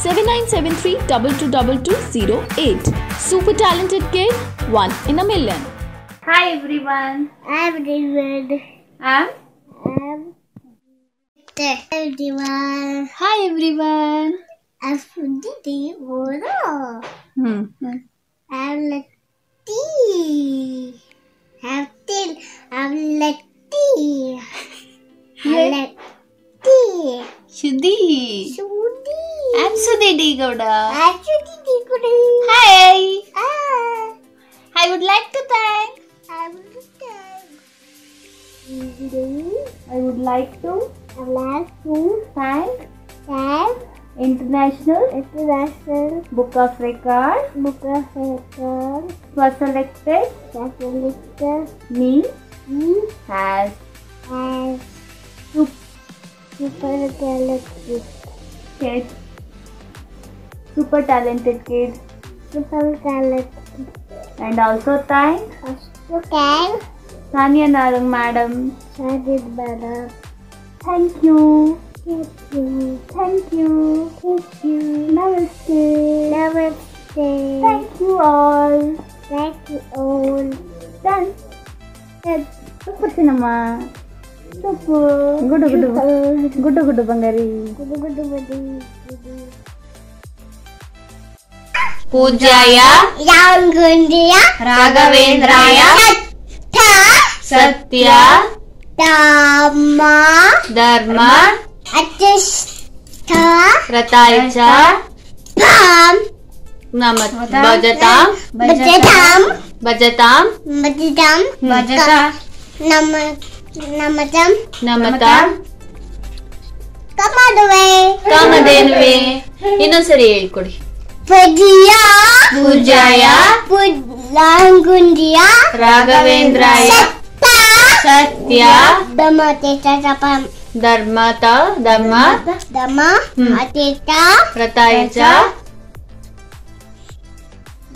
803875 7973 222208. Super talented kid, one in a million. Hi everyone. Everyone. I'm Um, everyone. Hi everyone. I'm Didi Woro. Hmm. I'm Letty. I'm Till. I'm Letty. Sudhi Gowda. I'm Sudi Kudi. Hi. Ah. I would like to thank. I'm Letty. I would like to I like to thank thank International International Book of Records Book of Records for selected Facilitator me me as as Sup- Super Galaxy. Super talented kid. Super Galaxy. And also thank Also can Tanya Narang Madam. Sajid Bada. Thank you. Thank you. Thank you. Thank you. Namaste. Namaste. Thank you all. Thank you all. Done. Good. Super cinema. Super. Gudu gudu. Gudu gudu bangari. Gudu gudu gudu. पूज्याय Yangundia. राघवेन्द्राय Ta. सत्य Dhamma. धर्म Atishta. रताय च Pam. नम भजतां Bajadam. भजतां Bajadam. भजता Nam. Namadam. ನಮತಾಂ Kamadwe. ಕಾಮಧೇನುವೆ ಇನ್ನೊಂದ್ಸರಿ ಹೇಳ್ಕೊಡಿ பெஜியா பூஜாய புல்லாங்குண்டியா ராகவேந்திராய ಸತ್ಯ ಧಮ ತೇಜ ಜಪಂ ಧರ್ಮತ ಧಮ ಧಮ ಅತೇಜ ಪ್ರತಾಯಚ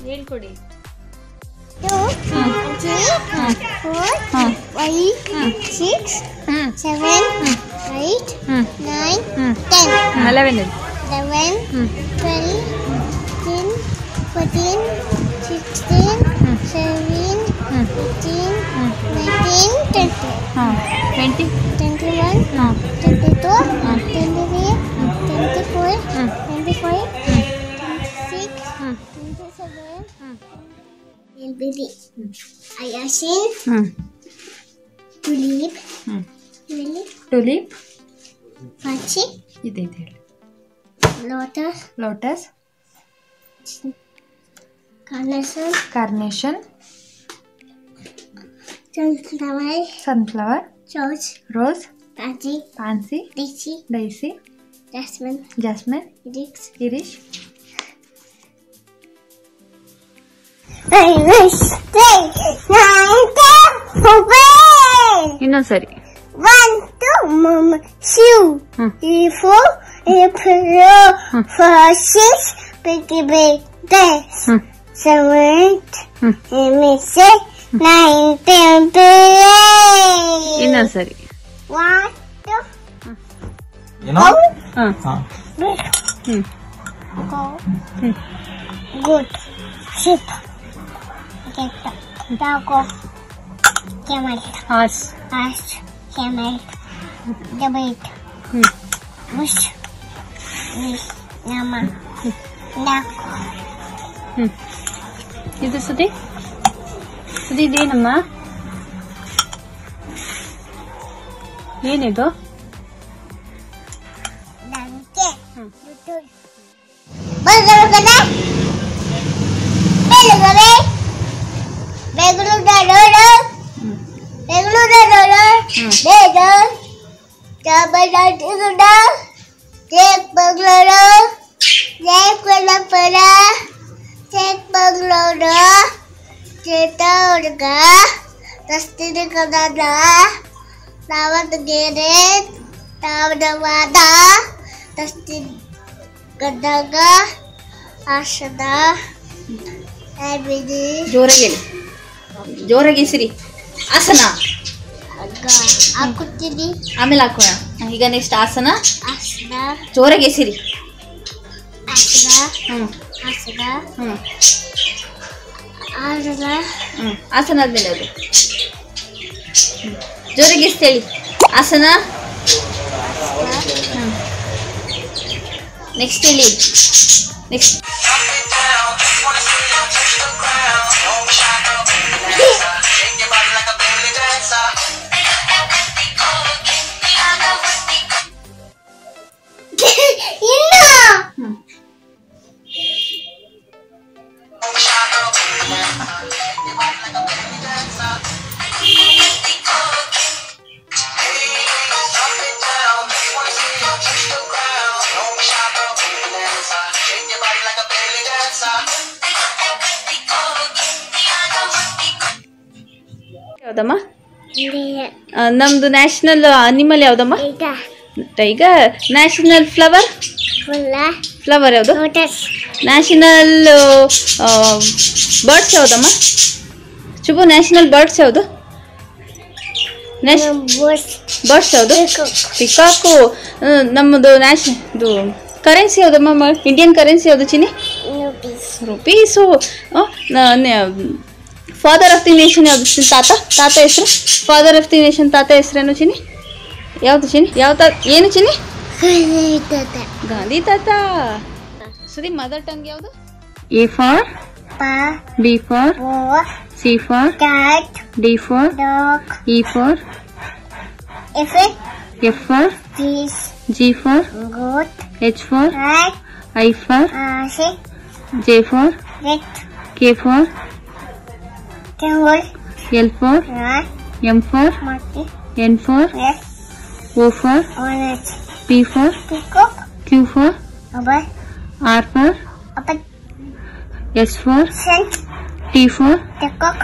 ಹೇಳ್ಕೊಡಿ two three four five six seven eight nine ten eleven eleven twelve 14, 16, hmm. 17, hmm. 18, hmm. 19, 20. Hmm. 20? 21, hmm. 22, hmm. 23, hmm. 24, hmm. 25, hmm. 26, hmm. 27. Hmm. And baby, hmm. I asking hmm. tulip, hmm. tulip, tulip, ಪಕ್ಷಿ ಇದೈತೆ ಹೇಳಿ lotus Carnation. Carnation Sunflower. Sunflower Rose. Rose Pansy. Pansy Daisy. Daisy Jasmine. Jasmine Rix. Iris I wish they nine ten ಇನ್ನೊಂದ್ಸರಿ One, two, mama, shoe. Hmm. Three, four, April, four, six, biggie, big, days. Hmm. Seven, eight, Hmm. let me say, nine, ten, three. ಇನ್ನೊಂದ್ಸರಿ One, two, ಏನೋ ಹಾ ಹಾ three, hmm go. Good. Sheep. Get dog. Camel. Horse Ash. Camel. Debate. Hmm Bush. Fish. Nama. Duck. ಹ್ಮ್. ಇದು ಸುದಿ ಸುದಿ ಇದೇನಮ್ಮ ಏನಿದು? Donkey. Bagulugana. Belugare. Beguludadoro. Beguludadoro. Bego. Jabadadiguda. Jek bagloro. Jek balapara. Jek bagloro. Cerita urga. Tastini kadada. Tawad geret. Tawad wada. Tastin gadaga. Ashada. Abidi. ಜೋರಾಗಿ ಹೇಳಿ ಜೋರಾಗಿ ಹೆಸರಿ ಆಸನ Aga. Aku tiri. ಆಮೇಲೆ ಹಾಕೋಣ ಈಗ next ಆಸನ Asna. ಜೋರಾಗಿ ಹೆಸರಿ Asna. ಹ್ಞೂ ಹ್ಞೂ ಆಸನ. ಹ್ಞೂ ಆಸನ ಆದ್ಮೇಲೆ ಅದು. ಜೋರಿಗೆ ಜೋರಾಗಿ ಎಷ್ಟು ಹೇಳಿ? ಆಸನ ನೆಕ್ಸ್ಟ್ ಹೇಳಿ. Next ಯಾವ್ದಮ್ಮ Ini. ಆ, ನಮ್ದು national animal ಯಾವ್ದಮ್ಮ Ida. Tiger national flower Pula. Flower ಯಾವುದು Lotus. ನ್ಯಾಷನಲ್ ಬರ್ಡ್ಸ್ ಯಾವ್ದಮ್ಮ ಶುಭು ನ್ಯಾಷನಲ್ ಬರ್ಡ್ಸ್ ಯಾವುದು ನ್ಯಾಷ್ Bus. ಬರ್ಡ್ಸ್ ಯಾವುದು ಪಿಕಾಕು ನಮ್ಮದು ನ್ಯಾಷ್ ಇದು ಕರೆನ್ಸಿ ಯಾವ್ದಮ್ಮ ಇಂಡಿಯನ್ ಕರೆನ್ಸಿ ಯಾವುದು Chini Nubis. Rupees father of the nation ಯಾವುದು ಚಿನಿ ತಾತ ತಾತ ಹೆಸರು ಫಾದರ್ ಆಫ್ ದಿ ನೇಷನ್ ತಾತ ಹೆಸರೇನು ಚಿನಿ ಯಾವುದು ಚಿನಿ ಯಾವ ತಾ ಏನು ಚಿನಿ Tata. ಗಾಂಧಿ ತಾತ ಸರಿ ಮದರ್ ಟಂಗ್ ಯಾವುದು A for Pa. B for Bo. C for Cat. D for Dog. E for If it. F for This. G for Goat. H for Rat. I for Asik. J for Rat. K for Tangle. L for? Run. M for? Monkey. N for? Yes. O for? Orange. P for? Peacock. Q for? Rubber. R for? Apple. S for? Scent. T for? Peacock.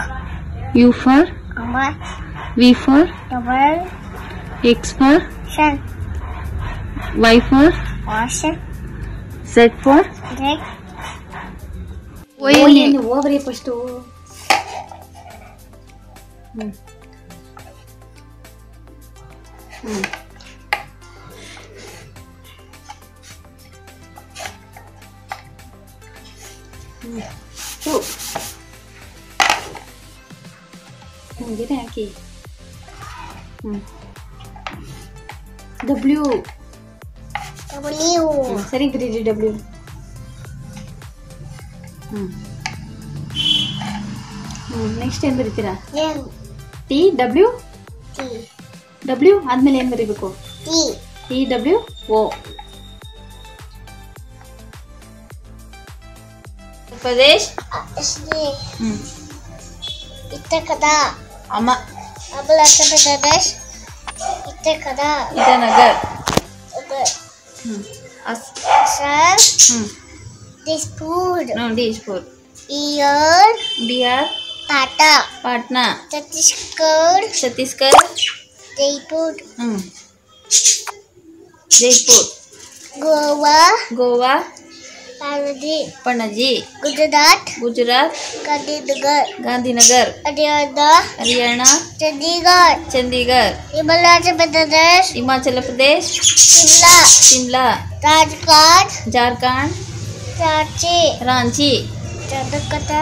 U for? Rubber. V for? Rubber. X for? Sun. Y for? Ocean. Z for? Drake. Oil. Oil. Oil. Oil. Oil. Oil. Hmm. Hmm. Hmm. Tuh. Hmm, gini lagi. Hmm. W. W. Nah, sering beri di W. Hmm. Hmm, next time berarti lah. Yeah. T W T. W ಆದಮೇಲೆ ಏನು ಬರೀಬೇಕು T. T W O Pradesh SD. ಹ್ಞೂ Ita kada. ಅಮ್ಮ Abla Bangladesh. Ita kada. Itanagar Aga. ಹ್ಞೂ us Sir. ಹ್ಞೂ This food. No Dispur Ear. Bihar Patna. Patna. Chhattisgarh. Chhattisgarh. Jaipur. Hmm. Jaipur. Goa. Goa. Panaji. Panaji. Gujarat. Gujarat. Gandhinagar. Gandhinagar. Haryana. Haryana. Chandigarh. Chandigarh. Himachal Pradesh. Himachal Pradesh. Shimla. Shimla. Rajkot. Jharkhand. Ranchi. Ranchi. Calcutta